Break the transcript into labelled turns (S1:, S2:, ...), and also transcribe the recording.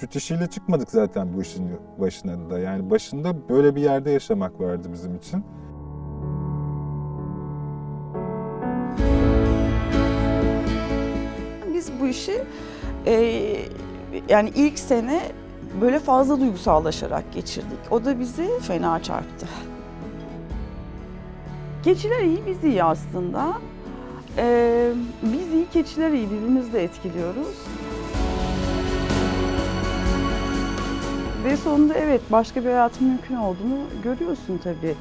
S1: süt işiyle çıkmadık zaten bu işin başına da. Yani başında böyle bir yerde yaşamak vardı bizim için.
S2: Biz bu işi e, yani ilk sene böyle fazla duygusallaşarak geçirdik. O da bizi fena çarptı. Keçiler iyi, biz iyi aslında. Ee, biz iyi, keçiler iyi. Birbirimizi de etkiliyoruz. Ve sonunda evet başka bir hayatın mümkün olduğunu görüyorsun tabii.